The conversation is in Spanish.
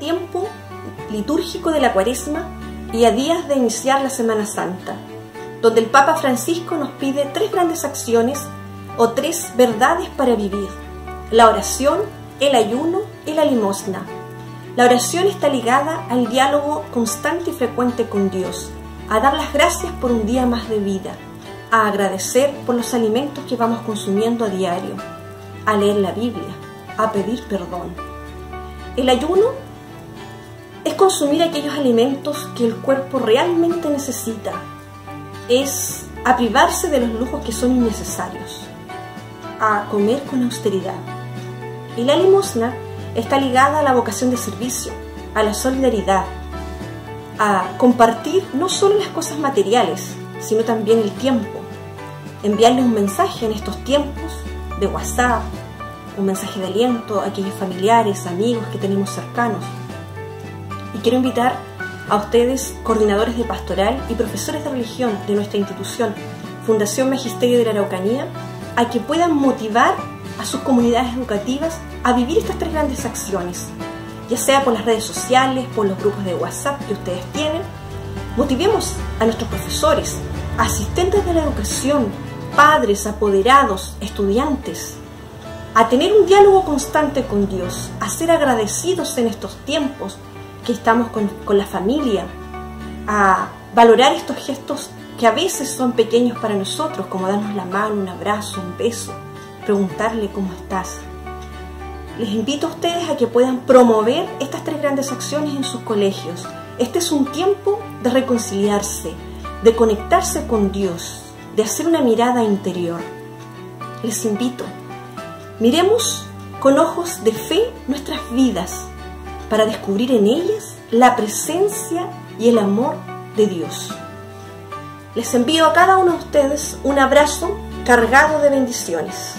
tiempo litúrgico de la cuaresma y a días de iniciar la Semana Santa, donde el Papa Francisco nos pide tres grandes acciones o tres verdades para vivir, la oración, el ayuno y la limosna. La oración está ligada al diálogo constante y frecuente con Dios, a dar las gracias por un día más de vida, a agradecer por los alimentos que vamos consumiendo a diario, a leer la Biblia, a pedir perdón. El ayuno es consumir aquellos alimentos que el cuerpo realmente necesita, es a privarse de los lujos que son innecesarios, a comer con austeridad. Y la limosna está ligada a la vocación de servicio, a la solidaridad, a compartir no solo las cosas materiales, sino también el tiempo. Enviarle un mensaje en estos tiempos de WhatsApp, un mensaje de aliento a aquellos familiares, amigos que tenemos cercanos. Y quiero invitar a ustedes, coordinadores de pastoral y profesores de religión de nuestra institución, Fundación Magisterio de la Araucanía, a que puedan motivar a sus comunidades educativas a vivir estas tres grandes acciones, ya sea por las redes sociales, por los grupos de WhatsApp que ustedes tienen. Motivemos a nuestros profesores, asistentes de la educación, padres, apoderados, estudiantes, a tener un diálogo constante con Dios, a ser agradecidos en estos tiempos que estamos con, con la familia, a valorar estos gestos que a veces son pequeños para nosotros, como darnos la mano, un abrazo, un beso, preguntarle cómo estás. Les invito a ustedes a que puedan promover estas tres grandes acciones en sus colegios. Este es un tiempo de reconciliarse, de conectarse con Dios, de hacer una mirada interior. Les invito, miremos con ojos de fe nuestras vidas para descubrir en ellas la presencia y el amor de Dios. Les envío a cada uno de ustedes un abrazo cargado de bendiciones.